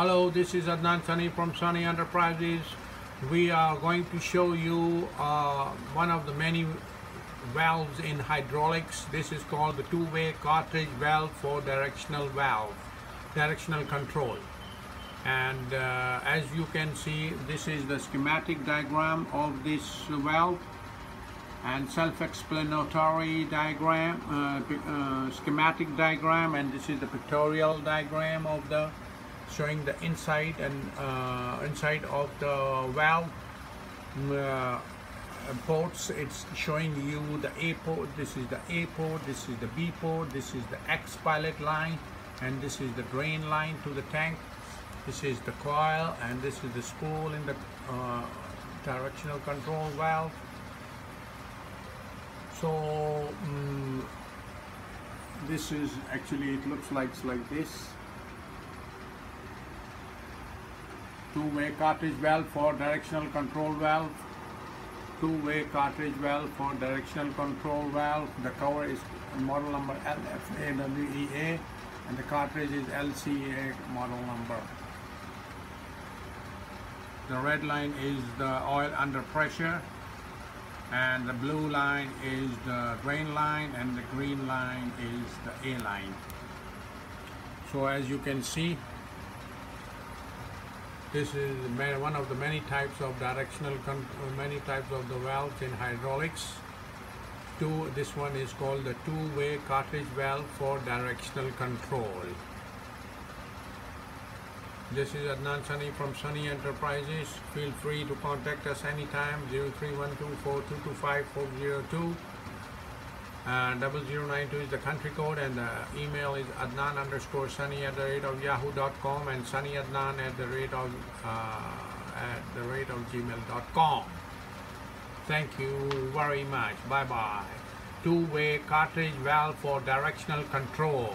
Hello, this is Adnan Sanni from Sanni Enterprises. We are going to show you uh, one of the many valves in hydraulics. This is called the two-way cartridge valve for directional valve, directional control. And uh, as you can see, this is the schematic diagram of this valve and self-explanatory diagram, uh, uh, schematic diagram, and this is the pictorial diagram of the showing the inside and uh, inside of the valve mm, uh, ports. It's showing you the A port this is the A port this is the B port this is the X pilot line and this is the drain line to the tank. This is the coil and this is the spool in the uh, directional control valve. So um, this is actually it looks like it's like this two-way cartridge valve for directional control valve. Two-way cartridge valve for directional control valve. The cover is model number LFAWEA and the cartridge is LCA model number. The red line is the oil under pressure and the blue line is the drain line and the green line is the A line. So as you can see this is one of the many types of directional, many types of the valves in hydraulics. Two, this one is called the two-way cartridge valve for directional control. This is Adnan Sanni from Sanni Enterprises. Feel free to contact us anytime 0312 uh, 0092 is the country code and the email is adnan underscore sunny at the rate of yahoo.com and sunny adnan at the rate of uh, at the rate of gmail.com thank you very much. Bye bye two-way cartridge valve for directional control